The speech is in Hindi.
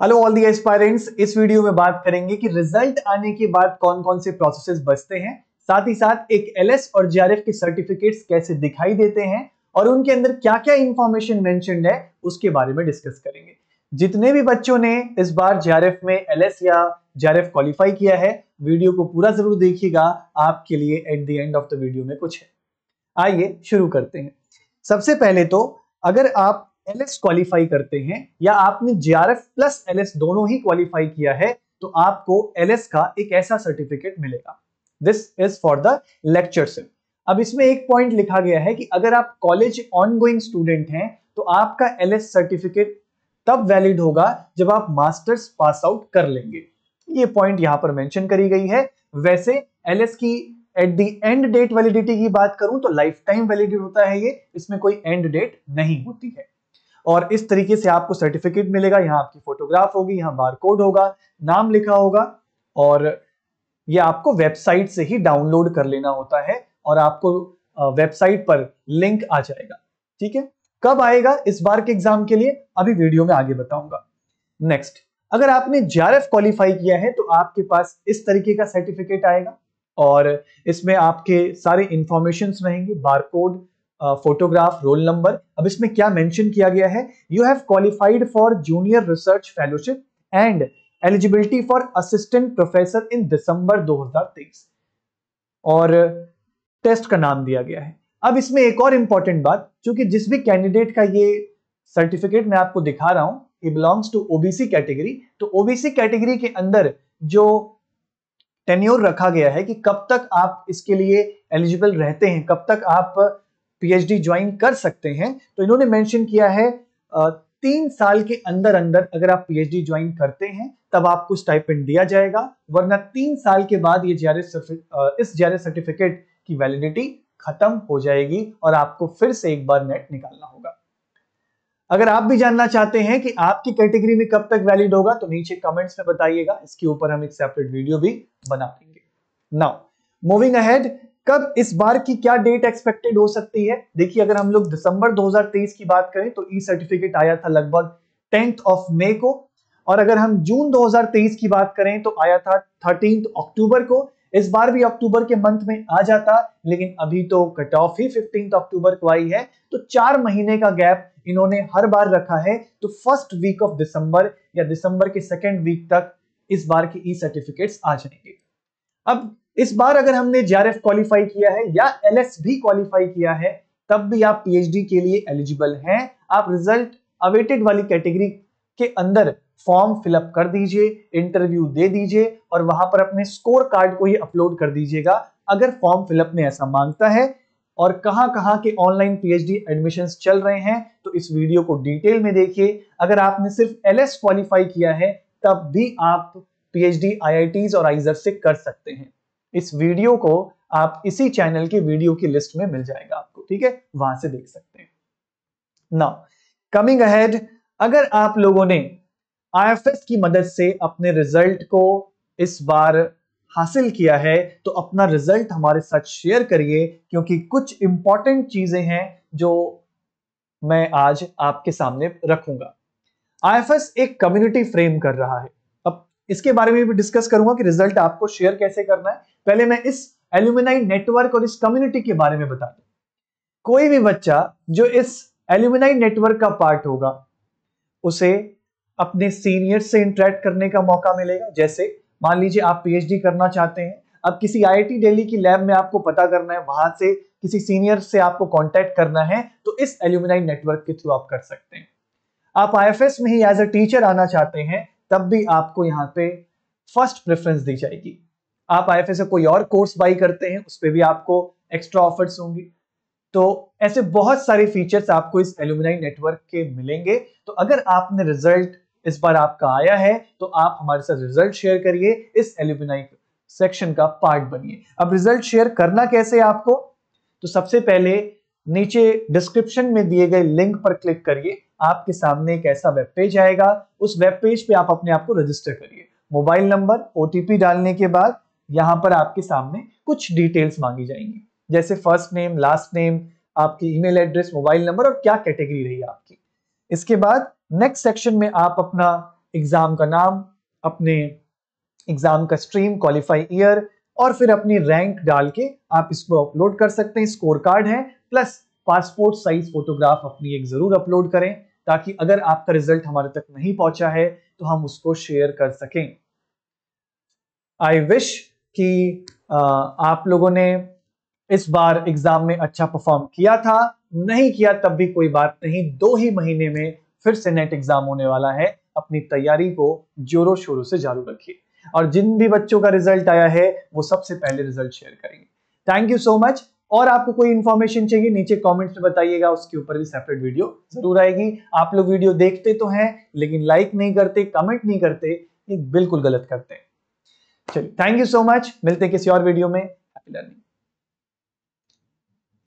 हेलो ऑल दी एस्पायरेंट्स इस वीडियो में बात करेंगे कि रिज़ल्ट आने के बाद कौन कौन से प्रोसेसेस बचते हैं। साथ ही साथ एक एलएस और जेआरएफ के सर्टिफिकेट्स कैसे दिखाई देते हैं और उनके अंदर क्या क्या इंफॉर्मेशन मेंशनड है, उसके बारे में डिस्कस करेंगे। जितने भी बच्चों ने इस बार जेआरएफ में एलएस या जेआरएफ क्वालिफाई किया है वीडियो को पूरा ज़रूर देखिएगा। आपके लिए at the end of the video में कुछ है। आइए शुरू करते हैं। सबसे पहले तो अगर आप एलएस क्वालिफाई करते हैं, या आपने जेआरएफ प्लस एलएस दोनों ही क्वालिफाई किया है तो आपको एलएस का एक ऐसा सर्टिफिकेट मिलेगा। This is for the lectureship अब इसमें एक पॉइंट लिखा गया है कि अगर आप कॉलेज ऑनगोइंग स्टूडेंट हैं तो आपका एलएस सर्टिफिकेट तब वैलिड होगा जब आप मास्टर्स पास आउट कर लेंगे। ये पॉइंट यहाँ पर मेंशन करी गई है। वैसे एलएस की at the end date validity की बात करूँ तो लाइफ टाइम वैलिडिटी होता है ये, इसमें कोई एंड डेट नहीं होती है। और इस तरीके से आपको सर्टिफिकेट मिलेगा, यहाँ आपकी फोटोग्राफ होगी, यहाँ बारकोड होगा, नाम लिखा होगा और ये आपको वेबसाइट से ही डाउनलोड कर लेना होता है और आपको वेबसाइट पर लिंक आ जाएगा। ठीक है? कब आएगा? इस बार के एग्ज़ाम के लिए। अभी वीडियो में आगे बताऊँगा। नेक्स्ट अगर आपने जेआरएफ क्वालिफाई किया है तो आपके पास इस तरीके का सर्टिफिकेट आएगा और इसमें आपके सारे इंफॉर्मेशन रहेंगे बारकोड फोटोग्राफ रोल नंबर अब इसमें क्या मेंशन किया गया है? You have qualified for junior research fellowship and eligibility for assistant professor in December 2023 और टेस्ट का नाम दिया गया है। अब इसमें एक और इंपॉर्टेंट बात, क्योंकि जिस भी कैंडिडेट का ये सर्टिफिकेट मैं आपको दिखा रहा हूँ ये बिलोंग्स टू ओबीसी कैटेगरी तो ओबीसी कैटेगरी के अंदर जो टेन्योर रखा गया है कि कब तक आप इसके लिए एलिजिबल रहते हैं, कब तक आप पीएचडी ज्वाइन कर सकते हैं। तो इन्होंने मेंशन किया है तीन साल के अंदर अंदर अगर आप पीएचडी ज्वाइन करते हैं, तब आपको स्टाइपेंड दिया जाएगा, वरना तीन साल के बाद ये जेआरएस इस जेआरएस सर्टिफिकेट की वैलिडिटी खत्म हो जाएगी और आपको फिर से एक बार नेट निकालना होगा। अगर आप भी जानना चाहते हैं कि आपकी कैटेगरी में कब तक वैलिड होगा तो नीचे कमेंट्स में बताइएगा, इसके ऊपर हम एक सेपरेट वीडियो भी बना देंगे। नाउ मूविंग अहेड कब, इस बार की क्या डेट एक्सपेक्टेड हो सकती है? देखिए, अगर हम लोग दिसंबर 2023 की बात करें तो ई सर्टिफिकेट आया था लगभग टेंथ ऑफ़ मे को। और अगर हम जून 2023 की बात करें तो आया था थर्टींथ अक्टूबर को। इस बार भी अक्टूबर के मंथ में आ जाता, लेकिन अभी तो कट ऑफ़ ही फिफ्टींथ अक्टूबर को आई है। तो चार महीने का गैप इन्होंने हर बार रखा है। तो फ़र्स्ट वीक ऑफ़ दिसंबर या दिसंबर के सेकेंड वीक तक इस बार के ई सर्टिफिकेट्स आ जाएँगे। अब इस बार अगर हमने जेआरएफ क्वालिफाई किया है या एलएस भी क्वालिफाई किया है, तब भी आप पीएचडी के लिए एलिजिबल हैं। आप रिज़ल्ट अवेटेड वाली कैटेगरी के अंदर फॉर्म फिलअप कर दीजिए इंटरव्यू दे दीजिए और वहाँ पर अपने स्कोर कार्ड को ही अपलोड कर दीजिएगा। अगर फॉर्म फिलअप में ऐसा माँगता है और कहाँ कहाँ के ऑनलाइन पीएचडी एडमिशंस चल रहे हैं तो इस वीडियो को डिटेल में देखिए। अगर आपने सिर्फ़ एलएस क्वालिफाई किया है, तब भी आप पीएचडी आईआईटीज और आइजर से कर सकते हैं। इस वीडियो को आप इसी चैनल के वीडियो की लिस्ट में मिल जाएगा आपको, ठीक है? वहाँ से देख सकते हैं। नाउ कमिंग अहेड अगर आप लोगों ने आईएफएस की मदद से अपने रिज़ल्ट को इस बार हासिल किया है तो अपना रिज़ल्ट हमारे साथ शेयर करिए, क्योंकि कुछ इंपॉर्टेंट चीज़ें हैं जो मैं आज आपके सामने रखूँगा। आईएफएस एक कम्युनिटी फ्रेम कर रहा है। इसके बारे में भी डिस्कस करूँगा कि रिज़ल्ट आपको शेयर कैसे करना है। पहले मैं इस एल्यूमिनाई नेटवर्क और इस कम्युनिटी के बारे में बता दूँ कोई भी बच्चा जो इस एल्यूमिनाई नेटवर्क का पार्ट होगा, उसे अपने सीनियर से इंटरेक्ट करने का मौका मिलेगा। जैसे मान लीजिए आप पीएचडी करना चाहते हैं, अब किसी आईआईटी दिल्ली की लैब में आपको पता करना है, वहाँ से किसी सीनियर से आपको कांटेक्ट करना है तो इस एल्यूमिनाई नेटवर्क के थ्रू आप कर सकते हैं। आप आईएफएस में ही एज अ टीचर आना चाहते हैं तब भी आपको यहाँ पे फ़र्स्ट प्रेफरेंस दी जाएगी। आप आई से कोई और कोर्स बाई करते हैं, उस पर भी आपको एक्स्ट्रा ऑफर्स होंगे। तो ऐसे बहुत सारे फीचर्स आपको इस एल्यूमिनाई नेटवर्क के मिलेंगे। तो अगर आपने रिज़ल्ट इस बार आपका आया है तो आप हमारे साथ रिज़ल्ट शेयर करिए, इस एल्यूमिनाई सेक्शन का पार्ट बनिए। अब रिज़ल्ट शेयर करना कैसे आपको? तो सबसे पहले नीचे डिस्क्रिप्शन में दिए गए लिंक पर क्लिक करिए। आपके सामने एक ऐसा वेब पेज आएगा। उस वेब पेज पे आप अपने आप को रजिस्टर करिए। मोबाइल नंबर ओटीपी डालने के बाद यहाँ पर आपके सामने कुछ डिटेल्स मांगी जाएँगी। जैसे फ़र्स्ट नेम लास्ट नेम आपकी ईमेल एड्रेस मोबाइल नंबर और क्या कैटेगरी रही आपकी। इसके बाद नेक्स्ट सेक्शन में आप अपना एग्ज़ाम का नाम, अपने एग्ज़ाम का स्ट्रीम क्वालिफाई ईयर और फिर अपनी रैंक डाल के आप इसको अपलोड कर सकते हैं। स्कोर कार्ड है प्लस पासपोर्ट साइज़ फोटोग्राफ अपनी एक ज़रूर अपलोड करें, ताकि अगर आपका रिज़ल्ट हमारे तक नहीं पहुँचा है तो हम उसको शेयर कर सकें। आई विश कि आप लोगों ने इस बार एग्ज़ाम में अच्छा परफॉर्म किया था। नहीं किया तब भी कोई बात नहीं, दो ही महीने में फिर से नेट एग्ज़ाम होने वाला है। अपनी तैयारी को जोरों शोरों से जारी रखिए। और जिन भी बच्चों का रिज़ल्ट आया है, वो सबसे पहले रिज़ल्ट शेयर करेंगे। थैंक यू सो मच और आपको कोई इन्फॉर्मेशन चाहिए, नीचे कमेंट्स में बताइएगा, उसके ऊपर भी सेपरेट वीडियो ज़रूर आएगी। आप लोग वीडियो देखते तो हैं, लेकिन लाइक नहीं करते कमेंट नहीं करते, ये बिल्कुल गलत करते हैं। चलिए थैंक यू सो मच मिलते किसी और वीडियो में। Happy learning